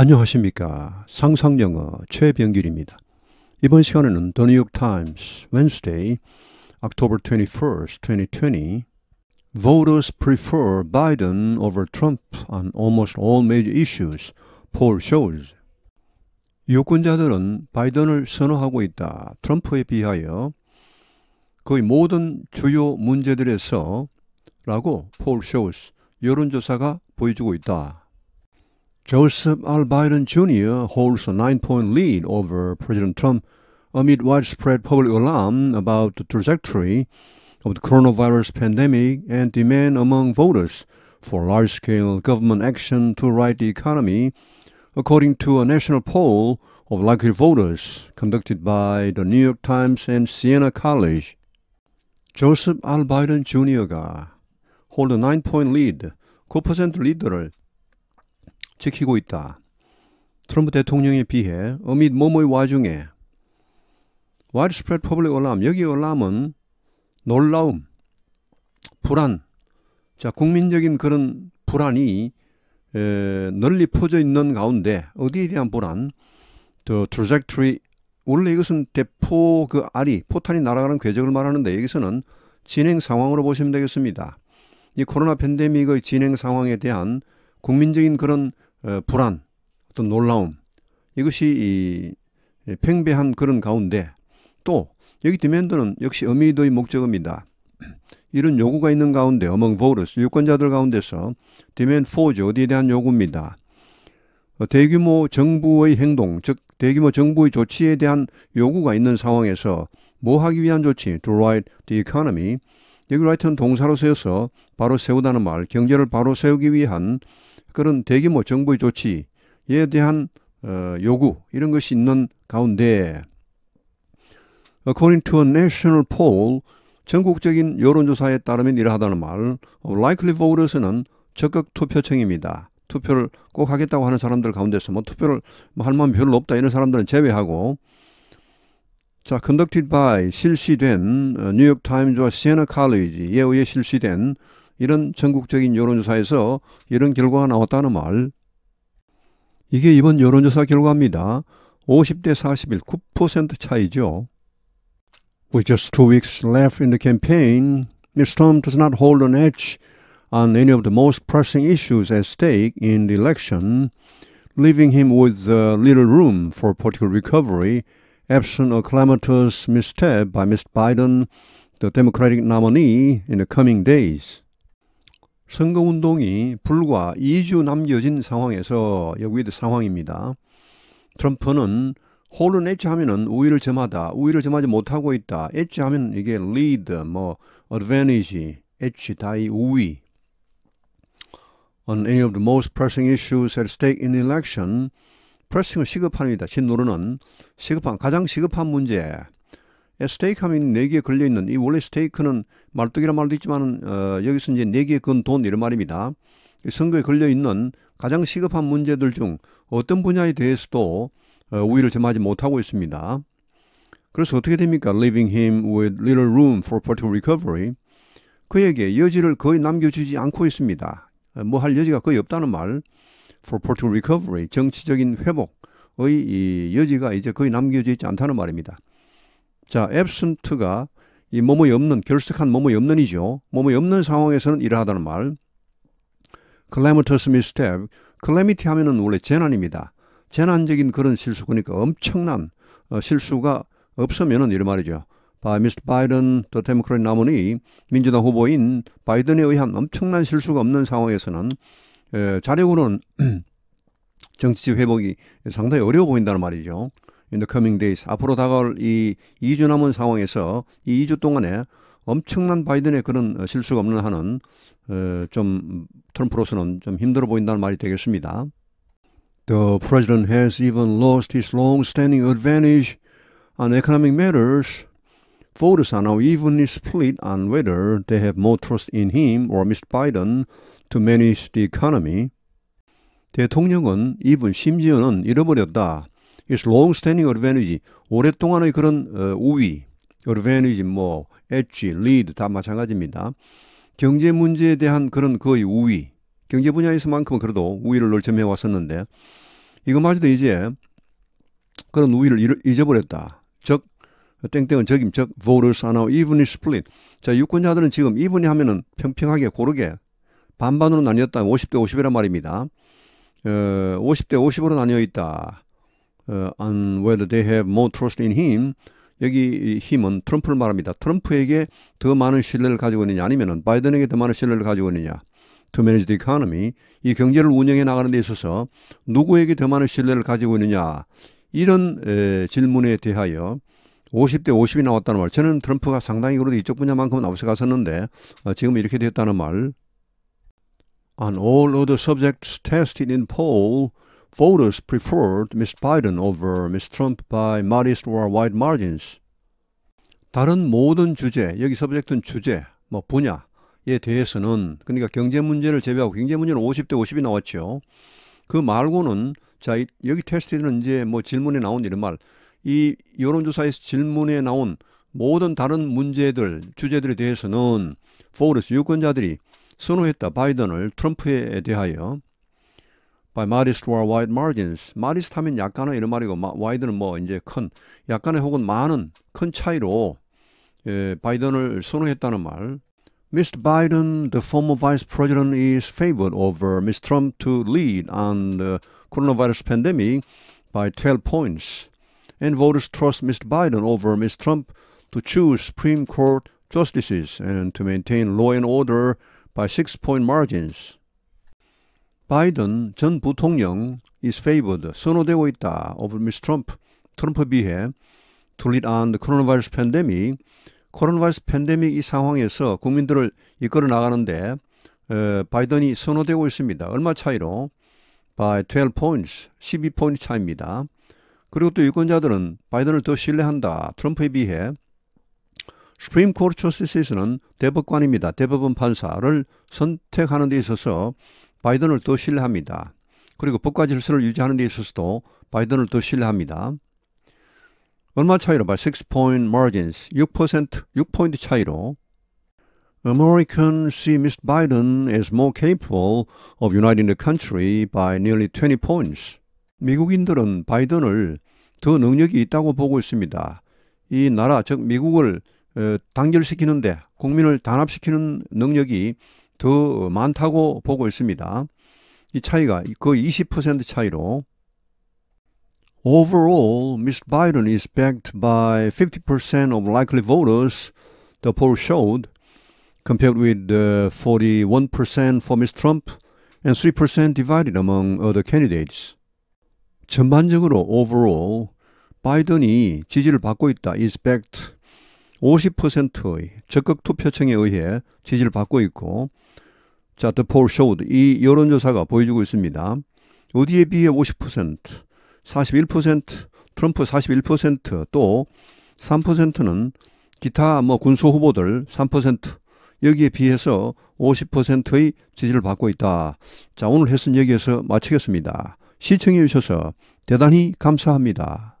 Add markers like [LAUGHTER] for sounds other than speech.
안녕하십니까. 상상영어 최병길입니다. 이번 시간에는 The New York Times Wednesday, October 21st, 2020 Voters prefer Biden over Trump on almost all major issues, poll shows. 유권자들은 바이든을 선호하고 있다. 트럼프에 비하여 거의 모든 주요 문제들에서 라고 폴 쇼스 여론조사가 보여주고 있다. Joseph R. Biden Jr. holds a nine point lead over President Trump amid widespread public alarm about the trajectory of the coronavirus pandemic and demand among voters for large scale government action to right the economy, according to a national poll of likely voters conducted by the New York Times and Siena College. Joseph R. Biden Jr.가 hold a 9-point lead, 9% 리드를 지키고 있다. 트럼프 대통령에 비해 amid 뭐뭐의 와중에 widespread public alarm 여기 alarm은 놀라움, 불안, 자 국민적인 그런 불안이 에, 널리 퍼져 있는 가운데 어디에 대한 불안, the trajectory 원래 이것은 대포 그 알이 포탄이 날아가는 궤적을 말하는데 여기서는 진행 상황으로 보시면 되겠습니다. 이 코로나 팬데믹의 진행 상황에 대한 국민적인 그런 어, 불안, 어떤 놀라움 이것이 이 팽배한 그런 가운데 또 여기 디맨드는 역시 어미도의 목적입니다. [CLEARS THROAT] 이런 요구가 있는 가운데 among voters 유권자들 가운데서 demand for죠 어디에 대한 요구입니다. 어, 대규모 정부의 행동 즉 대규모 정부의 조치에 대한 요구가 있는 상황에서 뭐 하기 위한 조치 to right the economy 여기 right는 동사로 쓰여서 바로 세우다는 말 경제를 바로 세우기 위한 그런 대규모 정부의 조치에 대한 어, 요구 이런 것이 있는 가운데 according to a national poll 전국적인 여론조사에 따르면 이러하다는 말 likely voters는 적극 투표층입니다. 투표를 꼭 하겠다고 하는 사람들 가운데서 뭐 투표를 뭐할 마음이 별로 없다 이런 사람들은 제외하고 자, conducted by 실시된 뉴욕 타임즈와 시에나 칼리지에 의해 실시된 이런 전국적인 여론조사에서 이런 결과가 나왔다는 말. 이게 이번 여론조사 결과입니다. 50대 41, 9% 차이죠. With just two weeks left in the campaign, Ms. Trump does not hold an edge on any of the most pressing issues at stake in the election, leaving him with uh, little room for political recovery absent a calamitous misstep by Mr. Biden, the Democratic nominee, in the coming days. 선거운동이 불과 2주 남겨진 상황에서 여기 상황입니다. 트럼프는 홀은 엣지 하면은 우위를 점하다, 우위를 점하지 못하고 있다. 엣지 하면 이게 lead, 뭐 advantage, 엣지, 다이 우위. On any of the most pressing issues at stake in the election, pressing은 시급합니다. 진노르는 시급한 가장 시급한 문제. 스테이크 하면 네 개에 걸려 있는 이 원래 스테이크는 말뚝이란 말도 있지만 어, 여기서 이제 네 개에 건돈 이런 말입니다. 선거에 걸려 있는 가장 시급한 문제들 중 어떤 분야에 대해서도 어, 우위를 점하지 못하고 있습니다. 그래서 어떻게 됩니까? Leaving him with little room for political recovery. 그에게 여지를 거의 남겨주지 않고 있습니다. 뭐 할 여지가 거의 없다는 말. For political recovery. 정치적인 회복의 이 여지가 이제 거의 남겨져 있지 않다는 말입니다. 자, absent가 이 뭐뭐이 없는 결석한 뭐뭐이 없는이죠. 뭐뭐이 없는 상황에서는 이러하다는 말. calamitous misstep. calamity 하면은 원래 재난입니다. 재난적인 그런 실수 그러니까 엄청난 어, 실수가 없으면은 이런 말이죠. by Mr. Biden, the Democratic nominee, 민주당 후보인 바이든에 의한 엄청난 실수가 없는 상황에서는 에, 자력으로는 [CLEARS THROAT] 정치적 회복이 상당히 어려워 보인다는 말이죠. In the coming days 앞으로 다가올 이 2주 남은 상황에서 이 2주 동안에 엄청난 바이든의 그런 실수가 없는 한은 어, 좀 트럼프로서는 좀 힘들어 보인다는 말이 되겠습니다. The president has even lost his long-standing advantage on economic matters. Voters are now evenly split on whether they have more trust in him or Mr. Biden to manage the economy. 대통령은 even 심지어는 잃어버렸다. Is long-standing advantage. 오랫동안의 그런 어, 우위, advantage 뭐 edge, lead 다 마찬가지입니다. 경제 문제에 대한 그런 거의 우위, 경제 분야에서만큼은 그래도 우위를 널점해 왔었는데 이거마저도 이제 그런 우위를 잊어버렸다. 즉 땡땡은 적임 즉 voters are now evenly split. 자 유권자들은 지금 evenly 하면은 평평하게 고르게 반반으로 나뉘었다. 50대 50이란 말입니다. 어, 50대 50으로 나뉘어 있다. 어, on whether they have more trust in him. 여기 힘은 트럼프를 말합니다. 트럼프에게 더 많은 신뢰를 가지고 있느냐 아니면은 바이든에게 더 많은 신뢰를 가지고 있느냐. To manage the economy. 이 경제를 운영해 나가는 데 있어서 누구에게 더 많은 신뢰를 가지고 있느냐. 이런 에, 질문에 대하여 50대 50이 나왔다는 말. 저는 트럼프가 상당히 그래도 이쪽 분야만큼은 앞서갔었는데 어, 지금 이렇게 됐다는 말. On all other subjects tested in poll, voters preferred Ms. Biden over Ms. Trump by modest or wide margins. 다른 모든 주제, 여기 서브젝트는 주제, 뭐 분야에 대해서는 그러니까 경제 문제를 제외하고 경제 문제는 50대 50이 나왔죠. 그 말고는 자 여기 테스트는 이제 뭐 질문에 나온 이런 말, 이 여론조사에서 질문에 나온 모든 다른 문제들, 주제들에 대해서는 포레스 유권자들이 선호했다. 바이든을 트럼프에 대하여 by modest or wide margins. modest 하면 약간의 이런 말이고 wide는 뭐 이제 큰 약간의 혹은 많은 큰 차이로 예, 바이든을 선호했다는 말. Mr. Biden, the former vice president, is favored over Ms. Trump to lead on the coronavirus pandemic by 12 points. And voters trust Mr. Biden over Ms. Trump to choose Supreme Court justices and to maintain law and order by 6-point margins. 바이든 전 부통령 is favored, 선호되고 있다 over Ms. Trump, 트럼프에 비해 to lead on the coronavirus pandemic, 코로나 바이러스 팬데믹 이 상황에서 국민들을 이끌어 나가는데 에, 바이든이 선호되고 있습니다. 얼마 차이로? by 12 points, 12포인트 차입니다. 그리고 또 유권자들은 바이든을 더 신뢰한다. 트럼프에 비해 스프림 코르트 조스티스는 대법관입니다. 대법원 판사를 선택하는 데 있어서 바이든을 더 신뢰합니다. 그리고 법과 질서를 유지하는 데 있어서도 바이든을 더 신뢰합니다. 얼마 차이로 봐? 6-point margins, 6%, 6포인트 차이로 Americans see Mr. Biden as more capable of uniting the country by nearly 20 points. 미국인들은 바이든을 더 능력이 있다고 보고 있습니다. 이 나라, 즉 미국을 단결시키는데 국민을 단합시키는 능력이 더 많다고 보고 있습니다. 이 차이가 거의 20% 차이로 Overall, Mr. Biden is backed by 50% of likely voters, the poll showed, compared with the 41% for Mr. Trump and 3% divided among other candidates. 전반적으로 overall 바이든이 지지를 받고 있다. is backed 50%의 적극 투표층에 의해 지지를 받고 있고 자, The Poll Showed 이 여론조사가 보여주고 있습니다. 어디에 비해 50%, 41%, 트럼프 41%또 3%는 기타 뭐 군수 후보들 3% 여기에 비해서 50%의 지지를 받고 있다. 자, 오늘 해선 여기에서 마치겠습니다. 시청해 주셔서 대단히 감사합니다.